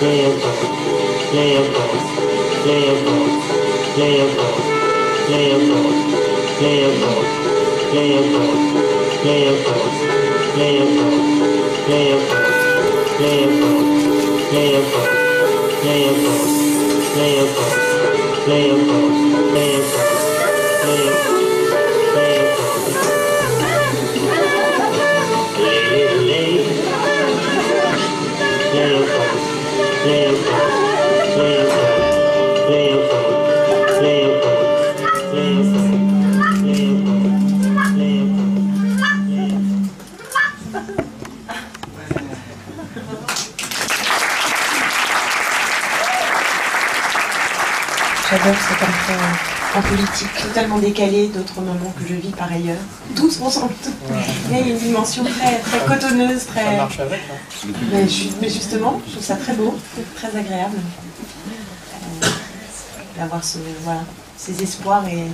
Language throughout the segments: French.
Layer bones, layer bones, J'adore cet entrée en politique, totalement décalé d'autres moments que je vis par ailleurs. Tous ensemble. Il y a une dimension très, très cotonneuse, très. Ça marche avec. Hein. Mais, ju- mais justement, je trouve ça très beau, très agréable. Euh, D'avoir ce, voilà, ces espoirs et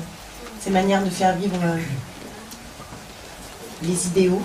ces manières de faire vivre euh, les idéaux